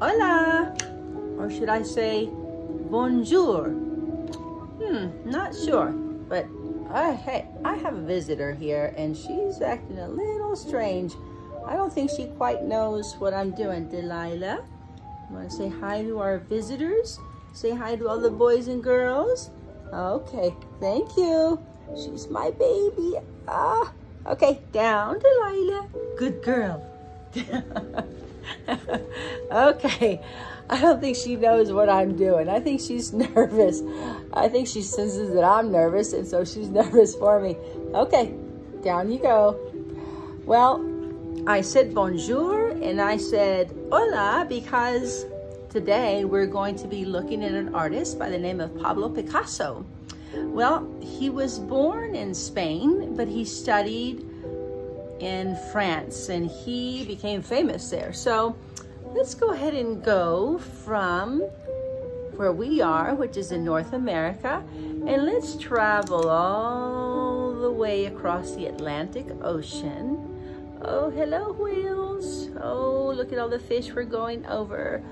hola, or should I say bonjour? Hmm, not sure, but uh, hey, I have a visitor here and she's acting a little strange. I don't think she quite knows what I'm doing. Delilah, you want to say hi to our visitors? Say hi to all the boys and girls? Okay, thank you. She's my baby. Ah, okay, down, Delilah. Good girl. okay, I don't think she knows what I'm doing. I think she's nervous. I think she senses that I'm nervous, and so she's nervous for me. Okay, down you go. Well, I said bonjour, and I said hola because today we're going to be looking at an artist by the name of Pablo Picasso. Well, he was born in Spain, but he studied in France and he became famous there. So let's go ahead and go from where we are, which is in North America, and let's travel all the way across the Atlantic Ocean. Oh, hello whales. Oh, look at all the fish we're going over.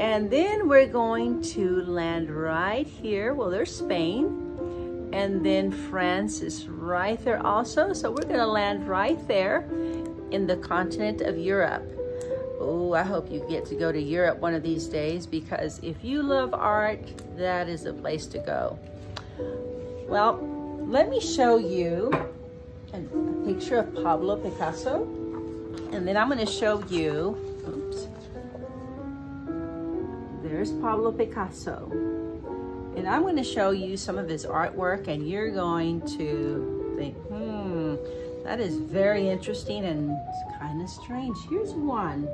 And then we're going to land right here. Well, there's Spain. And then France is right there also. So we're gonna land right there in the continent of Europe. Oh, I hope you get to go to Europe one of these days because if you love art, that is the place to go. Well, let me show you a picture of Pablo Picasso. And then I'm gonna show you, oops, there's Pablo Picasso. And I'm going to show you some of his artwork and you're going to think, hmm, that is very interesting and kind of strange. Here's one.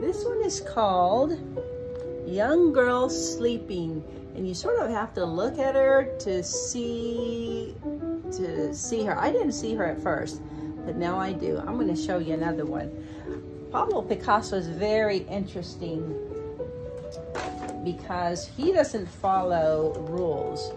This one is called Young Girl Sleeping. And you sort of have to look at her to see, to see her. I didn't see her at first, but now I do. I'm going to show you another one. Pablo Picasso is very interesting because he doesn't follow rules.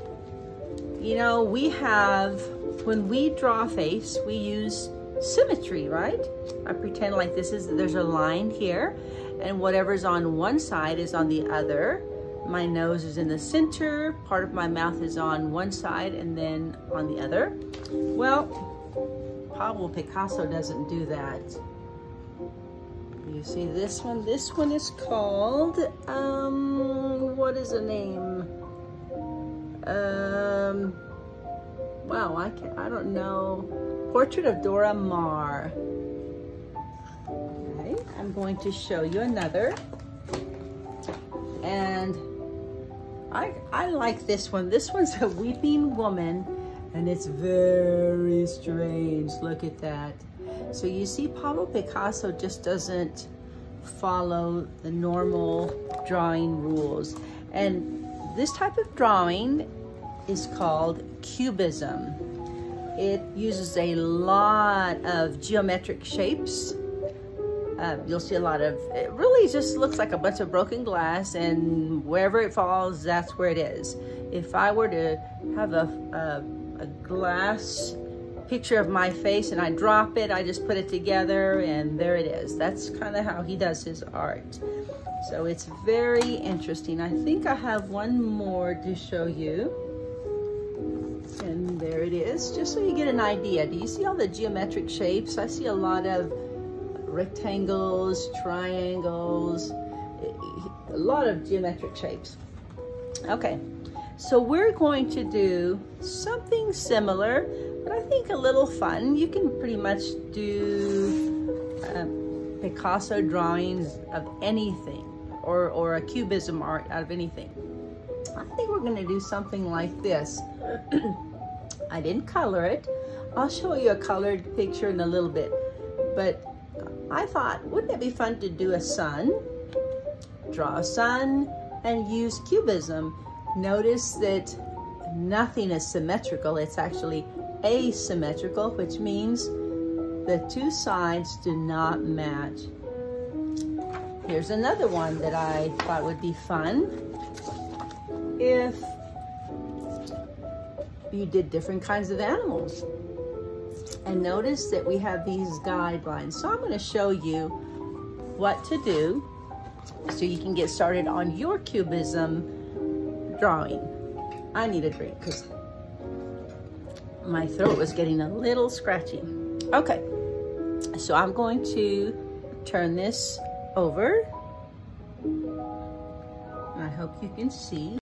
You know, we have, when we draw a face, we use symmetry, right? I pretend like this is, there's a line here and whatever's on one side is on the other. My nose is in the center, part of my mouth is on one side and then on the other. Well, Pablo Picasso doesn't do that. You see this one? This one is called, um, what is the name? Um, wow, I can't, I don't know. Portrait of Dora Maar. Okay, I'm going to show you another. And I, I like this one. This one's a weeping woman and it's very strange. Look at that. So you see Pablo Picasso just doesn't follow the normal drawing rules. And this type of drawing is called cubism. It uses a lot of geometric shapes. Uh, you'll see a lot of, it really just looks like a bunch of broken glass and wherever it falls, that's where it is. If I were to have a, a, a glass picture of my face and I drop it, I just put it together and there it is. That's kind of how he does his art. So it's very interesting. I think I have one more to show you. And there it is, just so you get an idea. Do you see all the geometric shapes? I see a lot of rectangles, triangles, a lot of geometric shapes. Okay, so we're going to do something similar but I think a little fun. You can pretty much do uh, Picasso drawings of anything or, or a cubism art out of anything. I think we're gonna do something like this. I didn't color it. I'll show you a colored picture in a little bit. But I thought, wouldn't it be fun to do a sun? Draw a sun and use cubism. Notice that nothing is symmetrical. It's actually asymmetrical, which means the two sides do not match. Here's another one that I thought would be fun. If you did different kinds of animals. And notice that we have these guidelines. So I'm gonna show you what to do so you can get started on your cubism drawing. I need a drink because my throat was getting a little scratchy. Okay, so I'm going to turn this over. I hope you can see.